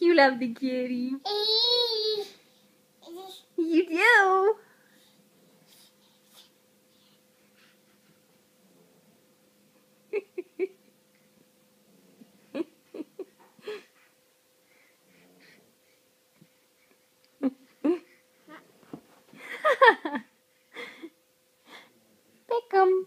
You love the kitty. You do. Pick 'em.